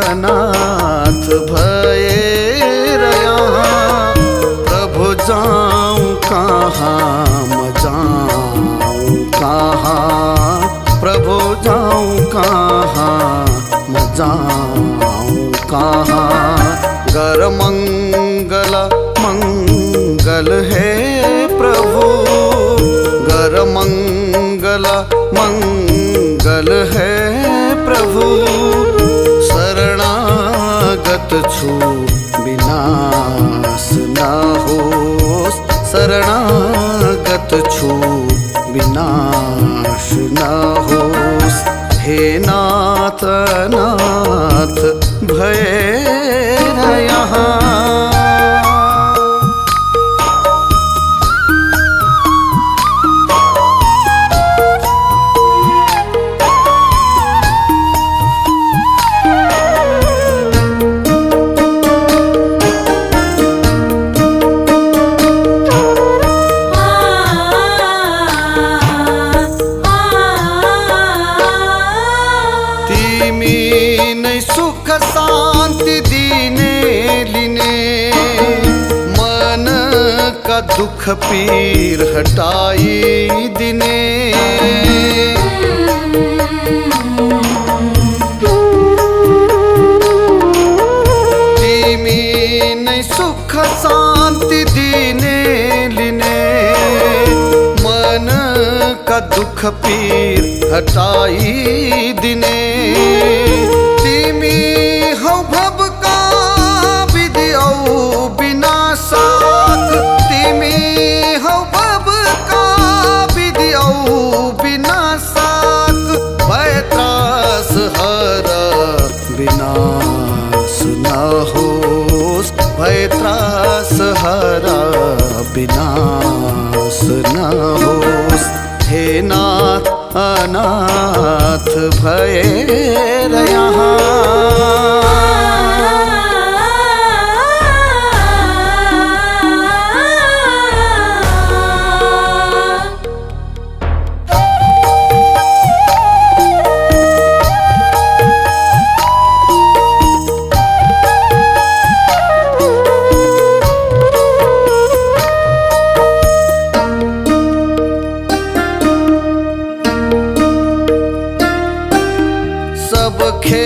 अनाथ भय यहाँ प्रभु जाऊँ कहाँ जाऊँ कहाँ। प्रभु जाऊँ कहाँ, मैं जाऊँ कहाँ। गर मंगल मंगल है। छु विनाश न हो शरणागत छु विनाश न हो हे नाथ नाथ भय का दुख पीर हटाई दिने। सुख शान्ति दिने लिने। मन का दुख पीर हटाई दिने। विनाश हो भय त्रास हरा विनाश न हो हे नाथ अनाथ भय यहाँ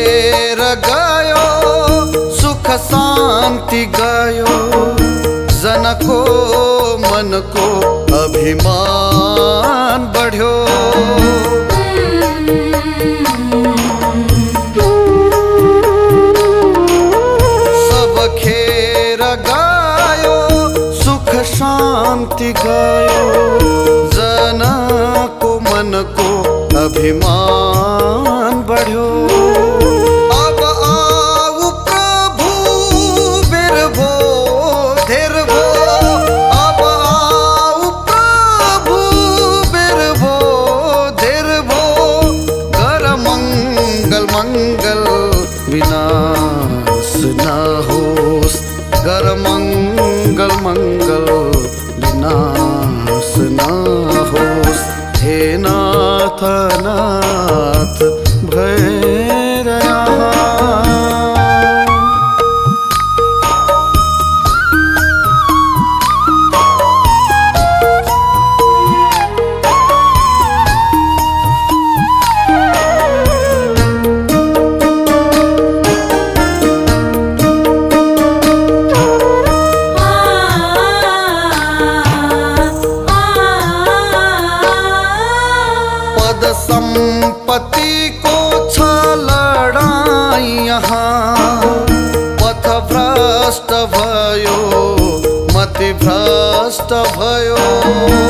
खेर गयो सुख शान्ति गयो। जनको मनको अभिमान बढ्यो। सब खेर गयो सुख शान्ति गयो। जनको मनको अभिमान बढ्यो। கண்கள் வினா सम्पत्तिको छ लडाई यहाँ। पथभ्रष्ट भयो मतिभ्रष्ट भयो।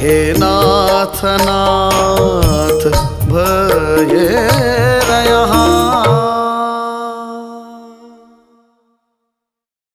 हे नाथ नाथ भये